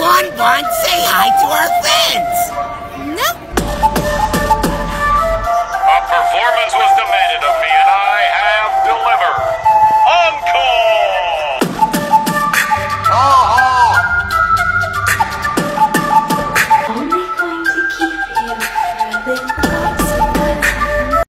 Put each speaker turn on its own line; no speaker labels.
Bon Bon, say hi to our friends!